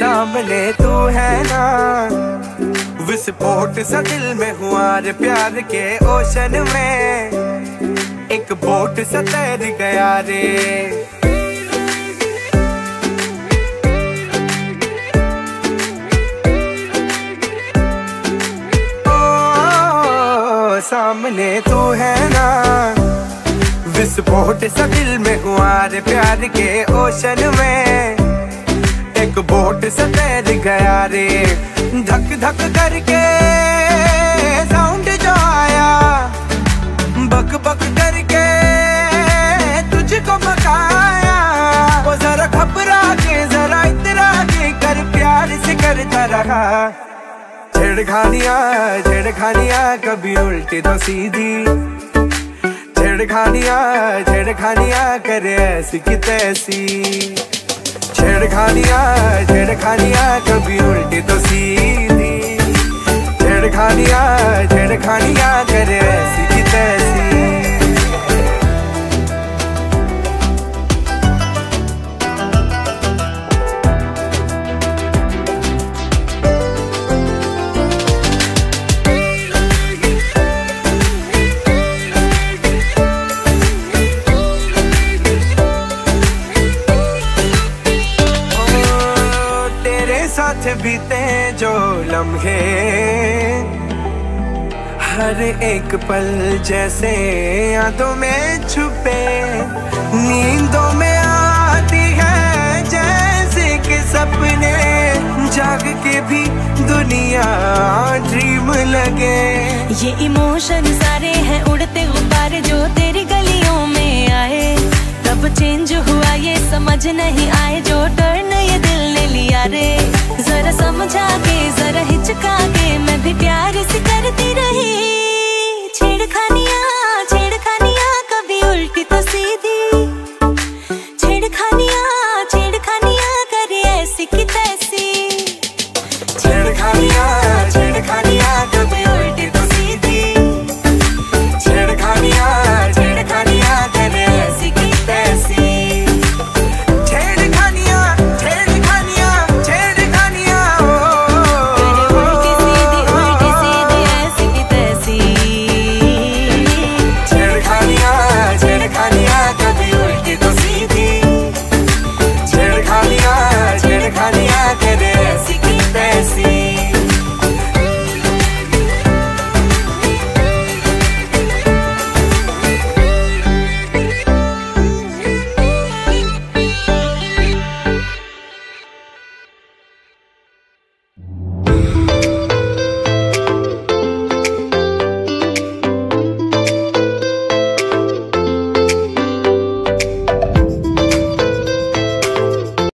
सामने तू है ना। विस्फोट सा दिल में हुआ रे प्यार के ओशन में। एक बोट सा तैर गया रे। सामने तू है ना। विस्फोट सा दिल में हुआ रे प्यार के ओशन में। एक बोट सा तैर गया रे। धक धक करके साउंड जो आया बक बक करके तुझको बकाया वो जरा घबरा के, जरा इतरा के कर प्यार से करता रहा। छेड़खानिया छेड़खानिया, कभी उल्टी तो सीधी। छेड़खानिया छेड़खानिया, करे ऐसी की तैसी। छेड़खानिया छेड़खानिया कभी उल्टी तो सीधी। छेड़खानिया छेड़खानिया करे ऐसी की तैसी। साथ बीते जो लम्हे। हर एक पल जैसे यादों में छुपे। नींदों में आती है जैसे कि सपने। जाग के भी दुनिया ड्रीम लगे। ये इमोशन सारे हैं उड़ते गुब्बारे जो तेरी गलियों में आए। तब चेंज हुआ ये समझ नहीं आए जो टर्न ये दिल ने लिया रे। जरा समझा के, जरा हिचका के, मैं भी प्यार से करती रही। छेड़खानिया छेड़खानिया, कभी उल्टी तो सीधी। छेड़खानिया छेड़खानिया, करे ऐसी की तैसी। छेड़खानिया